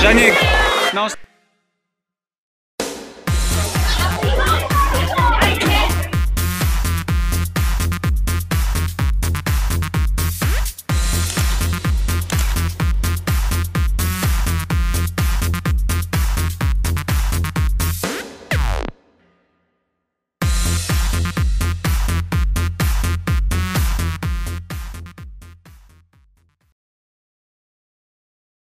Janik, não.